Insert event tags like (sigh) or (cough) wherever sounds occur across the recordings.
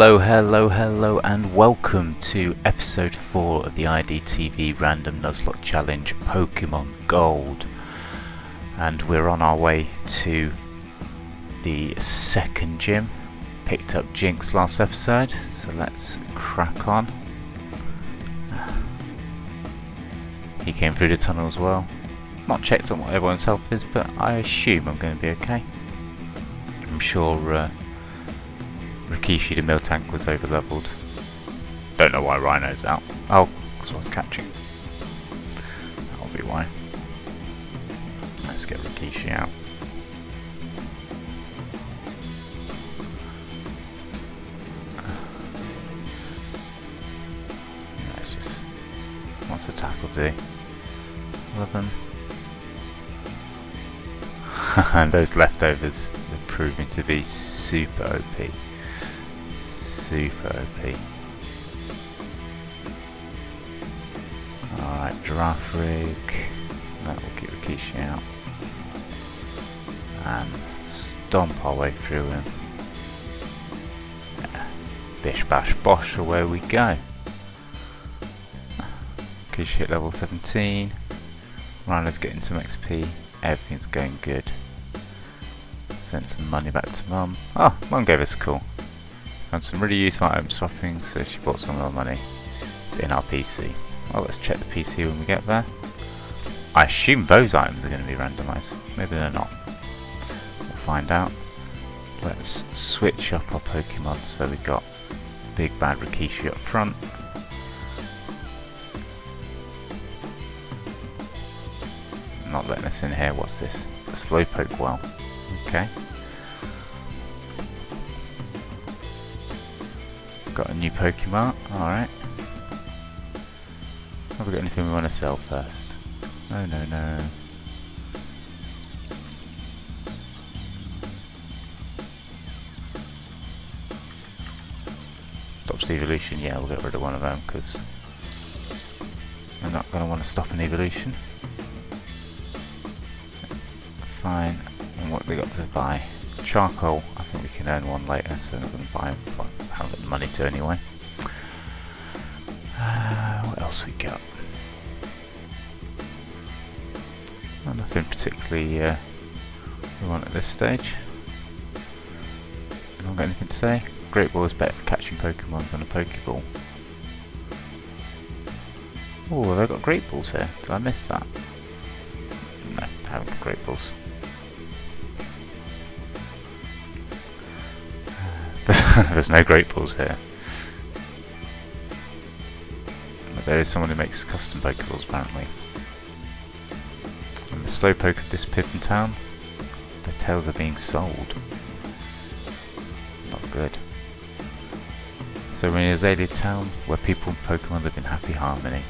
Hello, hello, hello, and welcome to episode 4 of the IDTV Random Nuzlocke Challenge Pokemon Gold. And we're on our way to the second gym. Picked up Jinx last episode, so let's crack on. (sighs) He came through the tunnel as well. Not checked on what everyone's health is, but I assume I'm going to be okay. I'm sure uh, Rikishi the Miltank was over leveled. Don't know why Rhino's out. Oh, because I was catching. That'll be why. Let's get Rikishi out. Let's just... What's the tackle do? 11. (laughs) and those leftovers are proving to be super OP super OP. Alright, Girafarig. That will get Rikishi out. And stomp our way through him. Yeah. Bish bash bosh, away we go. Rikishi hit level 17. Rhino's getting some XP. Everything's going good. Sent some money back to Mum. Oh, Mum gave us a call. Found some really useful item swapping, so she bought some more money. It's in our PC. Well, let's check the PC when we get there. I assume those items are going to be randomised. Maybe they're not. We'll find out. Let's switch up our Pokemon. So we've got Big Bad Rikishi up front. Not letting us in here. What's this? A Slowpoke well. Okay. Got a new Pokemon, alright. Have we got anything we want to sell first? No, no, no. Stops evolution, yeah, we'll get rid of one of them because we're not going to want to stop an evolution. Fine, and what we got to buy? Charcoal, I think we can earn one later, so I'm not going to buy money to anyway. Uh, what else we got? Nothing particularly uh, we want at this stage. Anyone got anything to say? Great Ball is better for catching Pokemon than a Pokeball. Oh, they've got Great Balls here. Did I miss that? No, I haven't got Great Balls. (laughs) There's no great balls here. But there is someone who makes custom Pokeballs apparently. And the Slowpoke of this Pippin town, the tails are being sold. Not good. So we're in Azalea town where people and Pokemon live in happy harmony.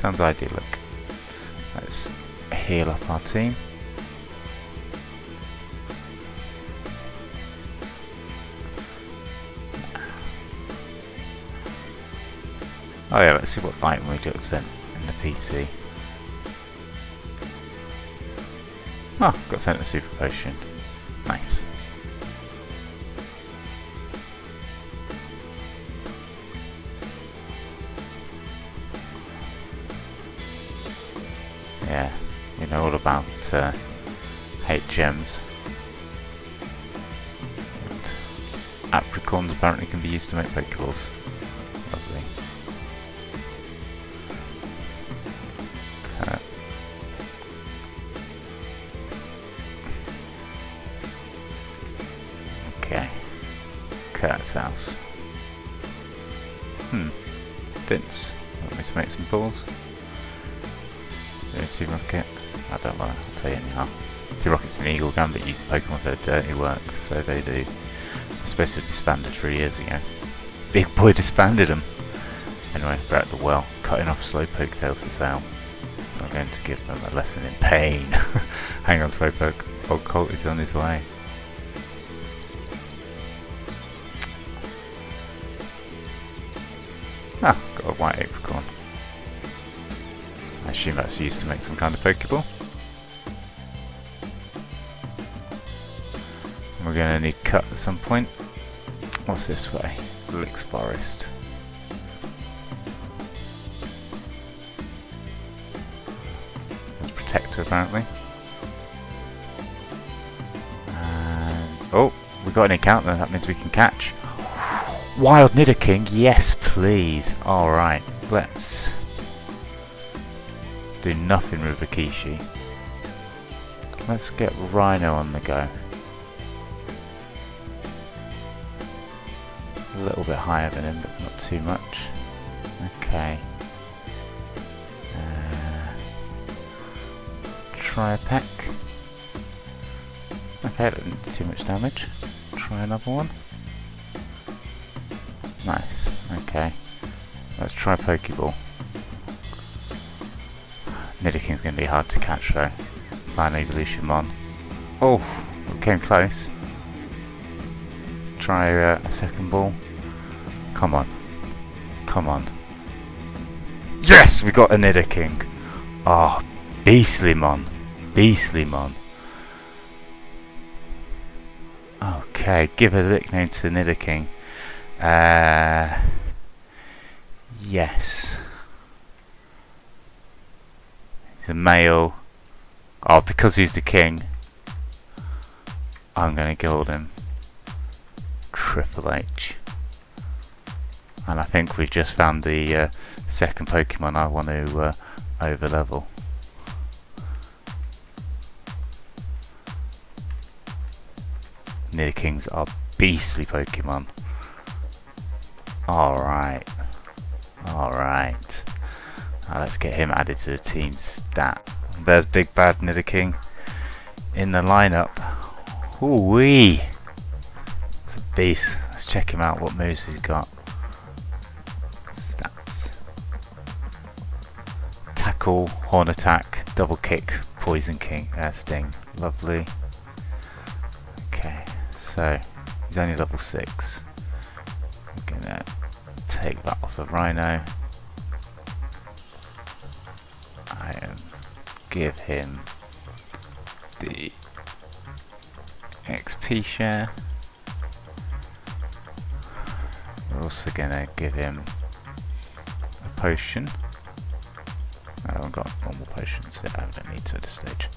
Sounds idyllic. Let's heal up our team. Oh yeah, let's see what item we got sent in the PC. Oh, got sent a super potion. Nice. Yeah, you know all about uh, hate gems. Apricorns apparently can be used to make Pokeballs. Kurt's Hmm. Vince, want me to make some balls? Team Rocket? I don't know, I'll tell you anyhow. Team Rocket's an Eagle Gun, but use Pokemon for their dirty work, so they do. To disbanded three years ago. Big boy disbanded them! Anyway, we're at the well, cutting off Slowpoke tails to sale. I'm going to give them a lesson in pain. (laughs) Hang on Slowpoke, Old Colt is on his way. Ah, got a white apricorn. I assume that's used to make some kind of Pokeball. We're going to need cut at some point. What's this way? Ilex Forest. There's Protector apparently. And, oh, we got an encounter, that means we can catch. Wild Nidoking, yes please. Alright, let's do nothing with Rikishi. Let's get Rhino on the go. A little bit higher than him, but not too much. Okay. Uh, try a peck. Okay, that didn't do too much damage. Try another one. Okay. Let's try Pokeball. Nidoking's going to be hard to catch though. Final Evolutionmon. Oh, came close. Try uh, a second ball. Come on. Come on. Yes! We got a Nidoking! Oh, Beastlymon. Beastlymon. Okay, give a nickname to Nidoking. Uh, yes. He's a male. Oh, because he's the king, I'm going to gild him Triple H. And I think we've just found the uh, second Pokemon I want to uh, overlevel. Nidokings are beastly Pokemon. Alright. Alright. Now let's get him added to the team stat. There's Big Bad Nidoking in the lineup. Ooh wee! It's a beast. Let's check him out, what moves he's got. Stats. Tackle, Horn Attack, Double Kick, Poison King, uh, Sting. Lovely. Okay, so he's only level 6. We're gonna take that off of Rhino. And give him the XP share. We're also gonna give him a potion. I haven't got normal potions yet, I don't need to at this stage.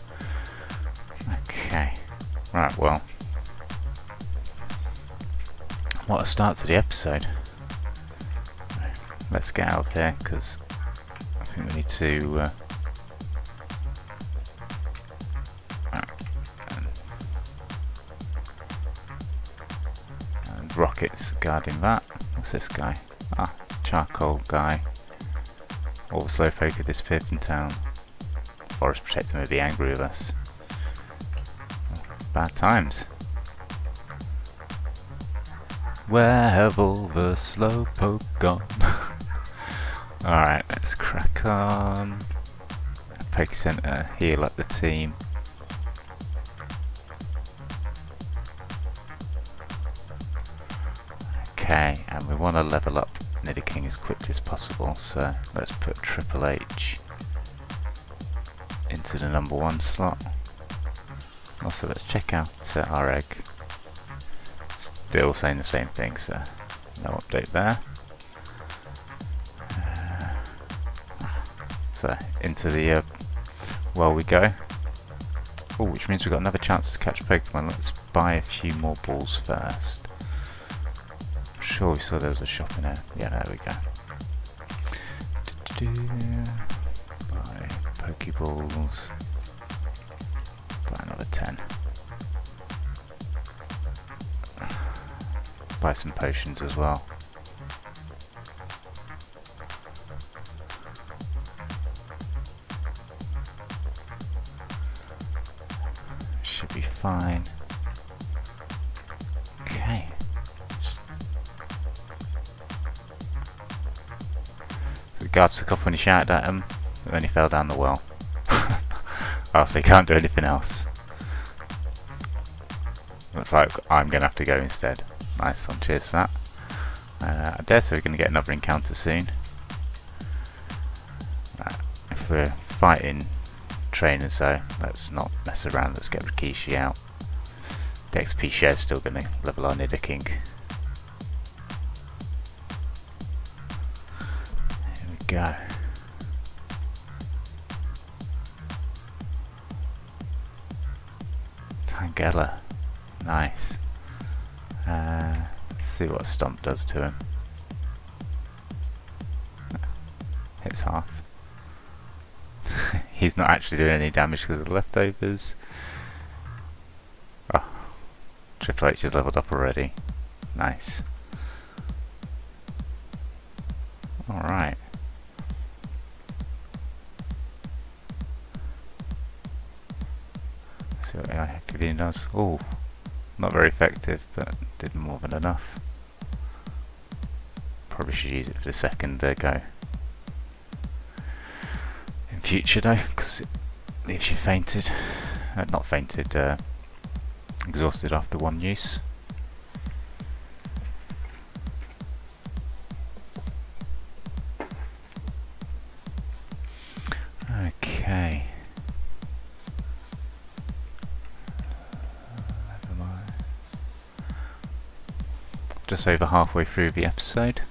Okay. Right, well. What a start to the episode let's get out of here because I think we need to uh, and rockets guarding that. What's this guy? Ah, charcoal guy. All the Also focus this fifth in town. Forest protector may be angry with us. Bad times. Where have all the slowpoke gone? (laughs) Alright, let's crack on. Peg Center, heal up the team. Okay, and we want to level up Nidoking as quickly as possible, so let's put Triple H into the number one slot. Also, let's check out uh, our egg. Still saying the same thing, so no update there. So into the uh, well we go. Oh, which means we've got another chance to catch Pokemon. Let's buy a few more balls first. I'm sure we saw there was a shop in there. Yeah, there we go. -do -do. Buy Pokeballs. Buy another 10. Buy some potions as well. Fine. Okay. The guards took off when he shouted at him, and then he fell down the well. (laughs) oh, so he can't do anything else. Looks like I'm going to have to go instead. Nice one, cheers for that. Uh, I dare say we're going to get another encounter soon. Uh, if we're fighting trainer, so let's not mess around, let's get Rikishi out. The XP is still going to level our Nidoking. King. Here we go. Tangela. Nice. Uh, let's see what Stomp does to him. Hits half. He's not actually doing any damage because of the leftovers. Oh, Triple H is leveled up already. Nice. Alright. See what Amphibian does. Oh, not very effective, but did more than enough. Probably should use it for the second uh, go. Future though, because it leaves you fainted. Uh, not fainted, uh, exhausted after one use. Okay. Just over halfway through the episode.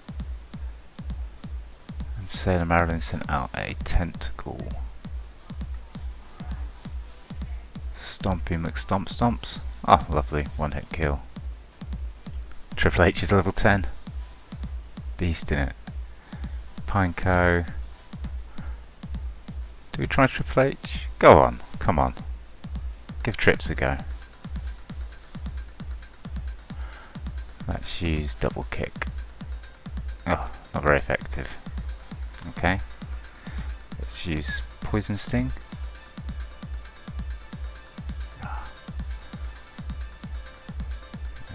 Sailor Marilyn sent out a Tentacool. Stompy McStomp Stomps. Oh, lovely. One hit kill. Triple H is level 10. Beast in it. Pineco. Do we try Triple H? Go on, come on. Give Trips a go. Let's use double kick. Oh, not very effective. Okay. Let's use poison sting.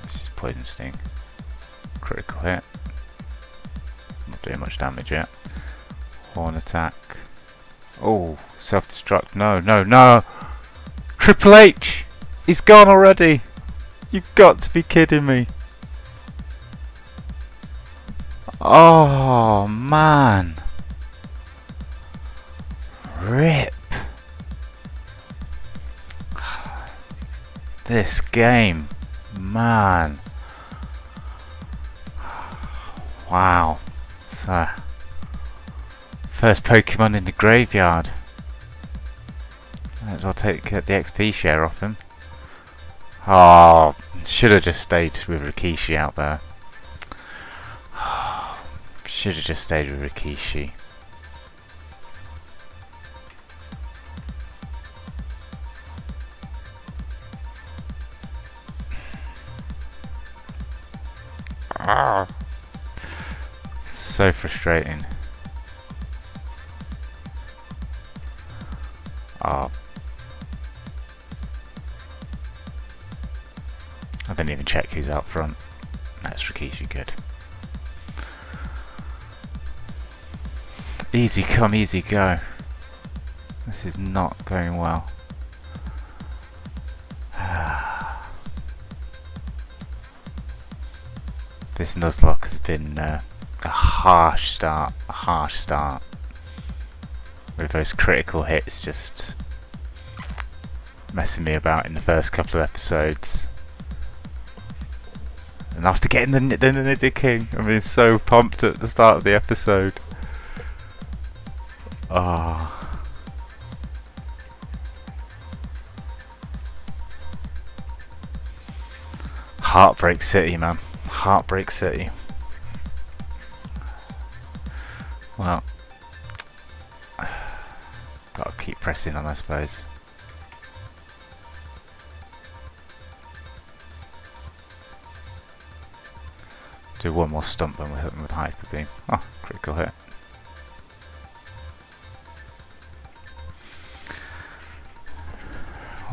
Let's use poison sting. Critical hit. Not doing much damage yet. Horn attack. Oh, self-destruct. No, no, no! Triple H! He's gone already! You've got to be kidding me. Oh, man. Rip. This game. Man. Wow. So, first Pokemon in the graveyard. Might as well take uh, the XP share off him. Oh, should have just stayed with Rikishi out there. (sighs) Should have just stayed with Rikishi. So frustrating. Ah. I didn't even check who's out front. That's Rikishi good. Easy come, easy go. This is not going well. This Nuzlocke has been uh, a harsh start, a harsh start. With those critical hits just messing me about in the first couple of episodes. And after getting the, the, the, the king, I mean so pumped at the start of the episode. Ah. Heartbreak City, man. Heartbreak City. Well, gotta keep pressing on, I suppose. Do one more stump when we hit them with Hyper Beam. Oh, critical hit.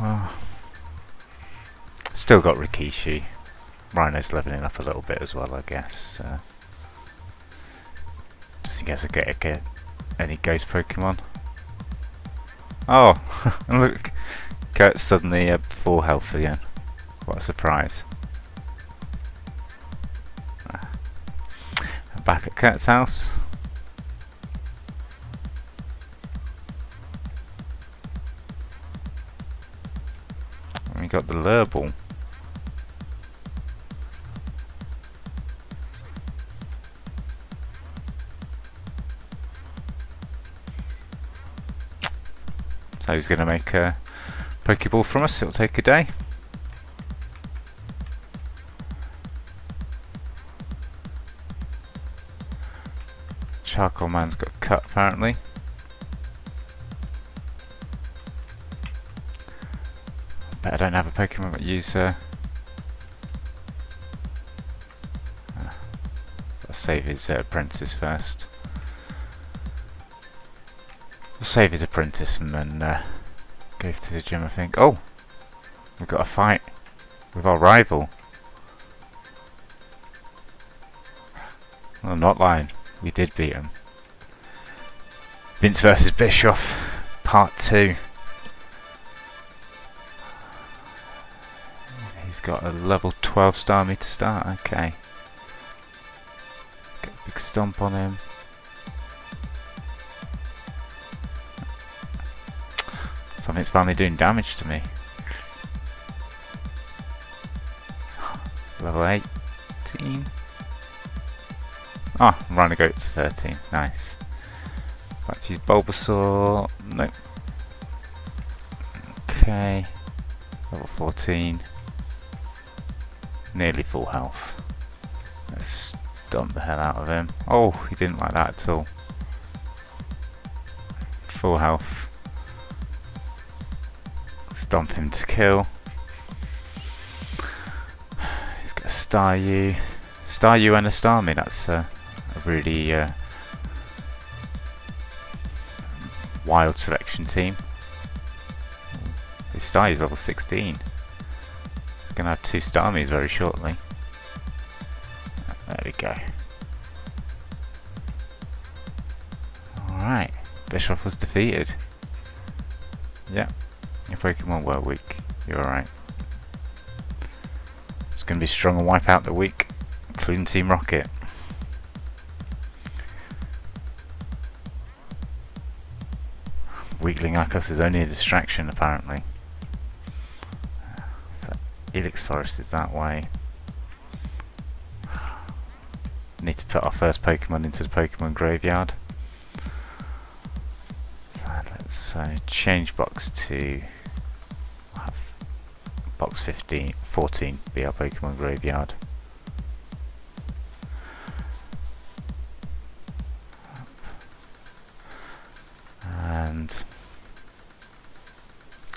Well, still got Rikishi. Rhino's leveling up a little bit as well, I guess. Uh, just in case I get, get any ghost Pokemon. Oh, (laughs) look, Kurt's suddenly uh, full health again. What a surprise. Ah. Back at Kurt's house. we got the Lurble. So he's going to make a Pokeball from us. It'll take a day. Charcoal Man's got cut apparently. But I don't have a Pokemon that use uh, I'll save his uh, apprentice first. Save his apprentice and then uh, go to the gym I think. Oh! We've got a fight with our rival. I'm not lying. We did beat him. Vince versus Bischoff, part two. He's got a level 12 Starmie to start, okay. Get a big stomp on him. Something's finally doing damage to me. Level 18. Ah, oh, Renegade to 13. Nice. Back to use Bulbasaur. Nope. Okay. Level 14. Nearly full health. Let's dump the hell out of him. Oh, he didn't like that at all. Full health. Stomp him to kill. He's got a Staryu. Staryu and a Starmie, that's uh, a really uh, wild selection team. His Staryu is level 16. He's going to have two Starmies very shortly. There we go. Alright, Bischoff was defeated. Yeah, your Pokemon were weak. You're alright. It's going to be strong and wipe out the weak, including Team Rocket. Weakling like us is only a distraction apparently. So Ilex Forest is that way. Need to put our first Pokemon into the Pokemon graveyard. So let's uh, change box to box 15, 14 be our Pokemon graveyard. And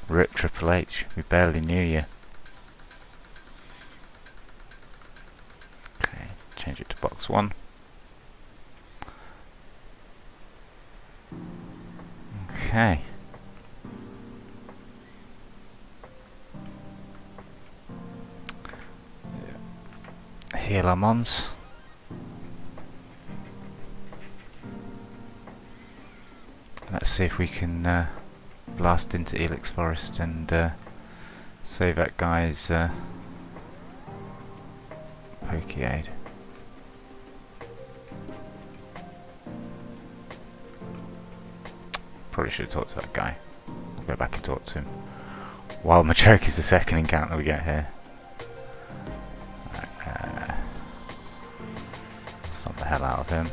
Rip Triple H, we barely knew you. Okay, change it to box one. Okay. Mons. Let's see if we can uh, blast into Ilex Forest and uh, save that guy's uh, Pokeade. Probably should have talked to that guy. I'll go back and talk to him. Wild Machoke is the second encounter we get here. Hell out of him.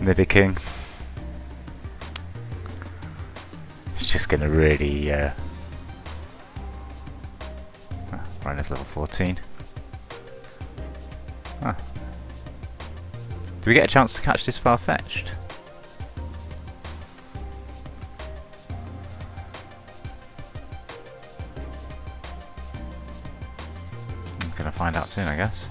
Nidoking. It's just going to really... Uh, ah, Rhino's level 14. Do we get a chance to catch this Farfetch'd? I'm to find out soon, I guess.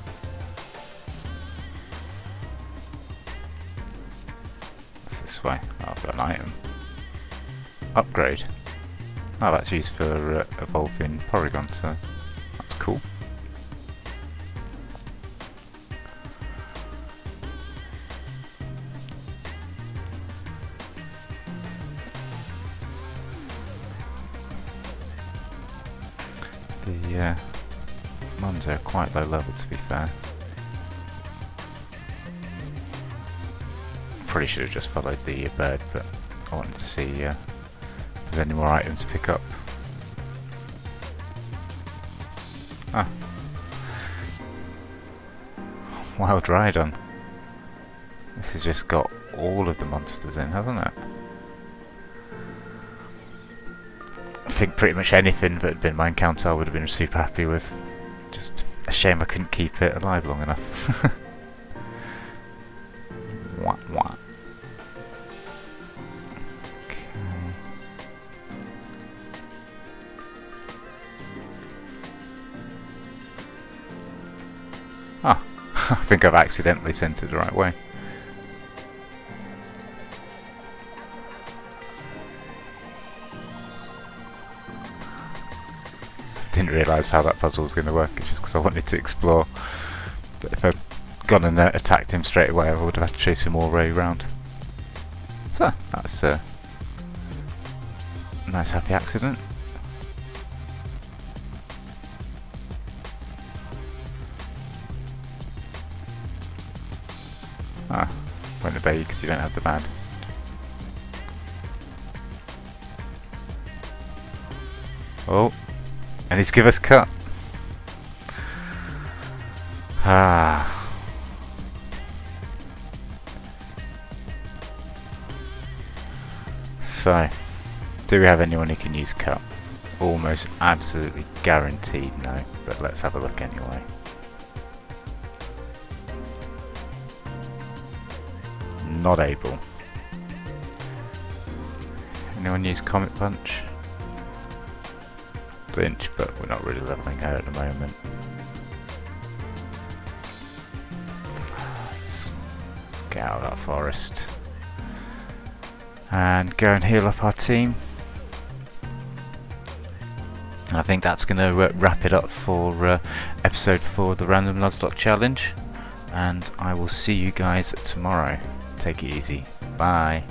This way? Oh, I've got an item. Upgrade. Oh, that's used for uh, evolving Porygon, so quite low level to be fair. probably should have just followed the bird, but I wanted to see uh, If there's any more items to pick up. Ah. Wild Rhydon. This has just got all of the monsters in, hasn't it? I think pretty much anything that had been my encounter I would have been super happy with. Just shame I couldn't keep it alive long enough. (laughs) wah, wah. Okay. Ah, (laughs) I think I've accidentally sent it the right way. Realise how that puzzle was going to work, it's just because I wanted to explore. But if I'd gone and uh, attacked him straight away, I would have had to chase him all the way around. So, that's a nice happy accident. Ah, won't obey you because you don't have the band. Oh, and he's give us cut. Ah. So, do we have anyone who can use cut? Almost absolutely guaranteed no, but let's have a look anyway. Not able. Anyone use Comet Punch? Flinch, but we're not really leveling out at the moment. Let's get out of that forest and go and heal up our team. And I think that's going to uh, wrap it up for uh, episode 4 of the Random Nuzlocke Challenge. And I will see you guys tomorrow. Take it easy. Bye.